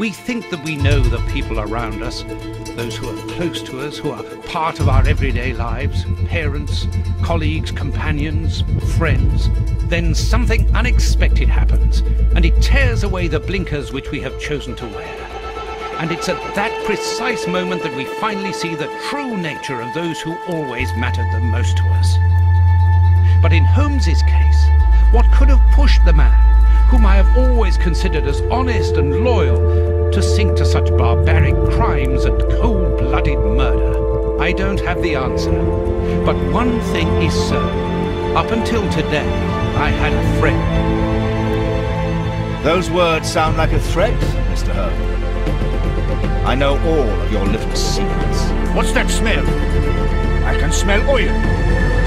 We think that we know the people around us, those who are close to us, who are part of our everyday lives, parents, colleagues, companions, friends. Then something unexpected happens, and it tears away the blinkers which we have chosen to wear. And it's at that precise moment that we finally see the true nature of those who always mattered the most to us. But in Holmes's case, what could have pushed the man, whom I have always considered as honest and loyal, to sink to such barbaric crimes and cold-blooded murder? I don't have the answer. But one thing is certain. Up until today, I had a friend. Those words sound like a threat, Mr. Holmes. I know all of your little secrets. What's that smell? I can smell oil.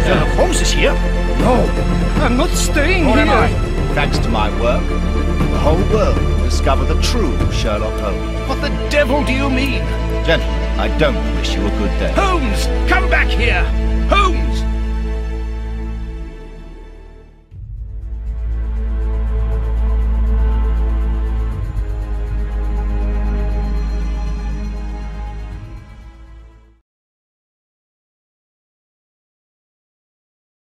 Sherlock Holmes is here. No, I'm not staying Nor here. Thanks to my work, the whole world will discover the true Sherlock Holmes. What the devil do you mean? Gentlemen, I don't wish you a good day. Holmes, come back here! Holmes!